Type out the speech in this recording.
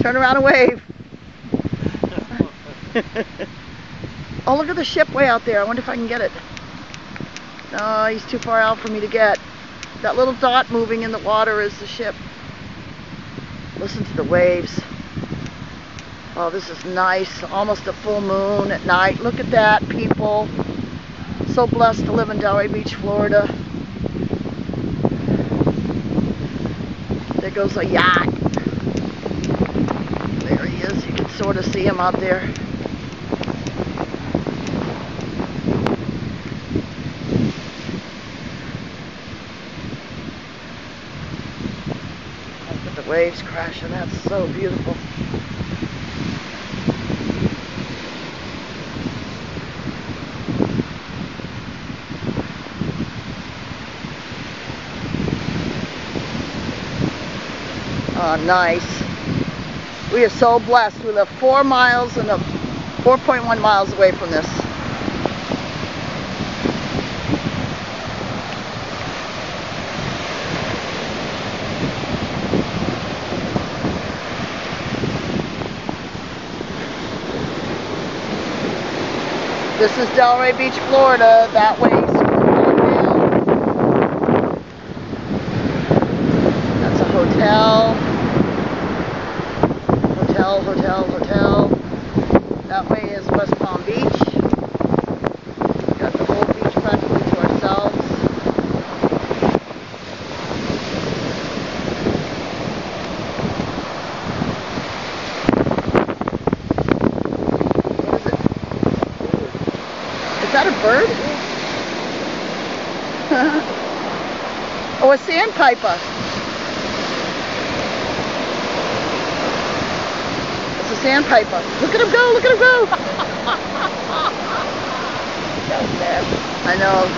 Turn around and wave. oh, look at the ship way out there. I wonder if I can get it. No, he's too far out for me to get. That little dot moving in the water is the ship. Listen to the waves. Oh, this is nice. Almost a full moon at night. Look at that, people. So blessed to live in Delray Beach, Florida. There goes a yacht. There he is. You can sort of see him out there. The waves crashing. That's so beautiful. Oh, nice. We are so blessed. We live four miles and a 4.1 miles away from this. This is Delray Beach, Florida. That way That's a hotel. Hotel, hotel, hotel. That way is West Palm Beach. Got the whole beach practically to ourselves. What is it? Is that a bird? oh, a sandpiper. It's a sandpiper. Look at him go, look at him go. I know.